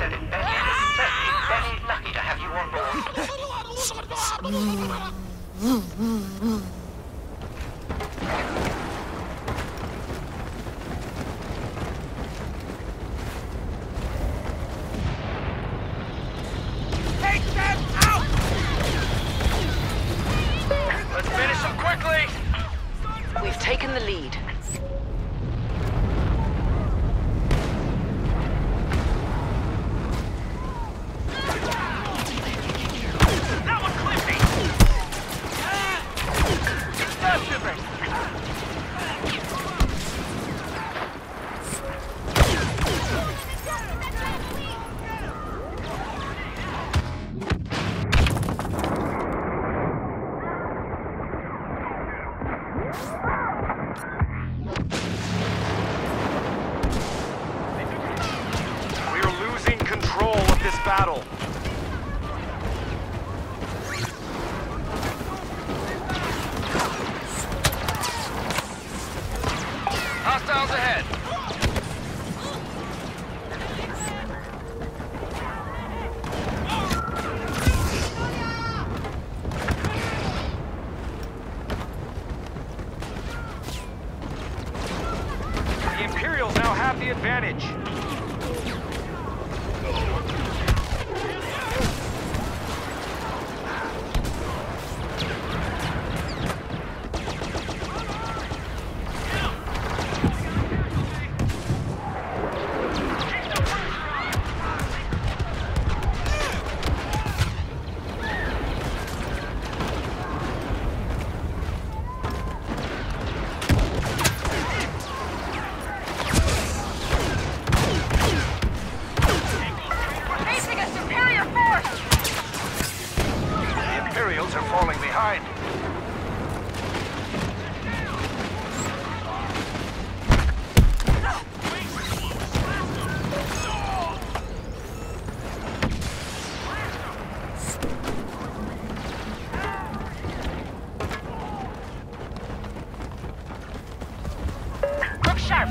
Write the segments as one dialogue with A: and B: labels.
A: Lieutenant
B: Benny is certainly very
A: lucky to have you on board. We are losing control of this battle.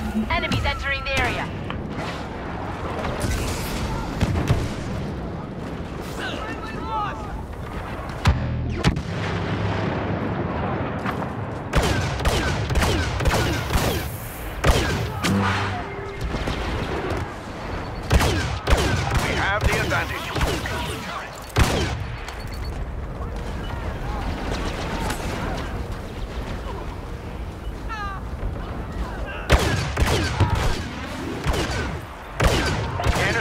B: Enemies entering the area.
A: We have the advantage.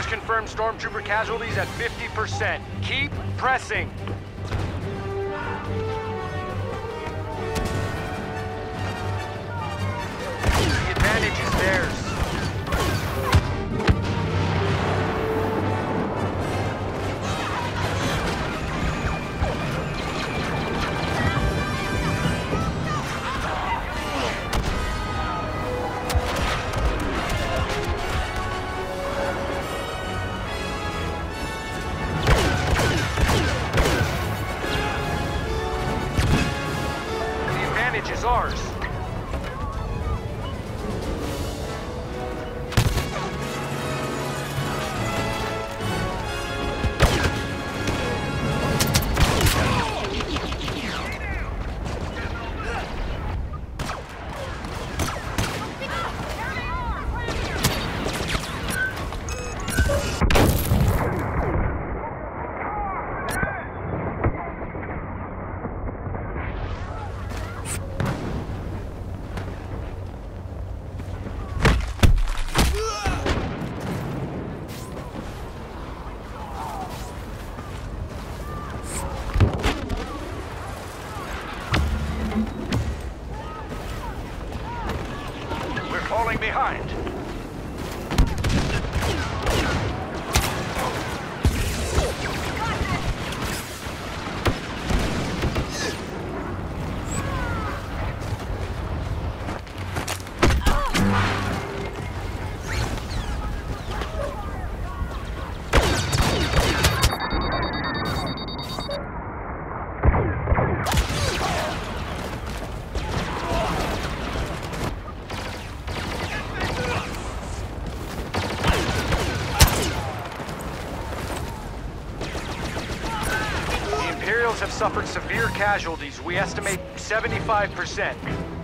A: Scanners confirm stormtrooper casualties at 50%. Keep pressing. Advantage is ours. Suffered severe casualties. We estimate 75%.